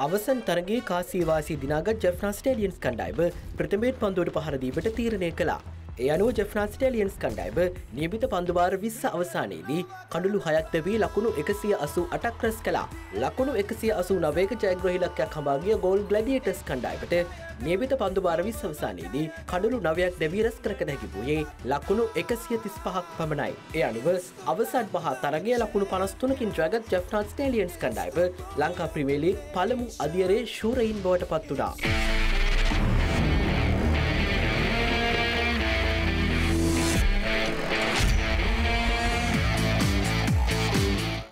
අවසන් තරගේ කාසීවාසී දිනාගත් ජෙෆ්නා ස්ටේලියන්ස් කණ්ඩායිම ප්‍රථමේත් පන්දුවට පහරදීවට තීරණය කලා. ඒ අනුව ජෙෆ්නාස්ටේලියන්ස් කණ්ඩායිම නියමිත පන්දුවාර විස්ස අවසානයේදී කඩුළු හයක් දැවී ලකුණු එකසිය අසු අටක් රැස් කලා ලකුණු එකසිය අසු නවේක ජයග්‍රහිලක්යක් හමාගිය ගෝල් ගලඩියටස් කණ්ඩායිමට නියමිත පන්දුවාර විස් අවසානයේදී කඩුළු නවයක් දැවී රැස් කරකද හැකි වූයේ ලකුණු එකසිය තිස් පහක් පමණයි ඒ අනුව අවසන් පහ තරගේ ලකුණු පනස්තුනකින් ජගත් ජෙෆ්නාස්ටේලියන්ස් කණ්ඩායිම ලංකා ප්‍රිවේලි පළමු අධියරේ ශූරයින් බවට පත් වනා.